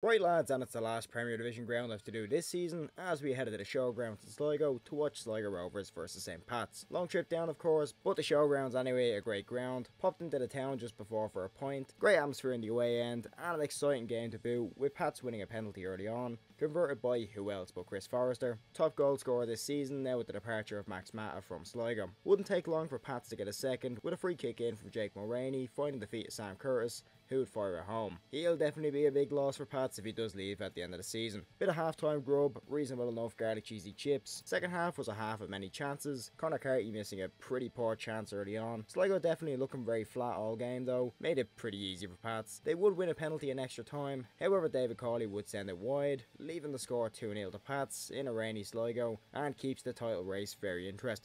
Right lads, and it's the last Premier Division ground left to do this season as we headed to the showground in Sligo to watch Sligo Rovers versus St Pat's. Long trip down of course, but the showground's anyway a great ground. Popped into the town just before for a point, great atmosphere in the away end, and an exciting game to boot with Pats winning a penalty early on, converted by who else but Chris Forrester. Top goal scorer this season now with the departure of Max Mata from Sligo. Wouldn't take long for Pats to get a second with a free kick in from Jake Mulroney, finding the feet of Sam Curtis, who would fire it home. He'll definitely be a big loss for Pats if he does leave at the end of the season. Bit of half-time grub, reasonable enough garlic cheesy chips. Second half was a half of many chances. Conor Carty missing a pretty poor chance early on. Sligo definitely looking very flat all game though. Made it pretty easy for Pats. They would win a penalty in extra time. However, David Cawley would send it wide, leaving the score 2-0 to Pats in a rainy Sligo and keeps the title race very interesting.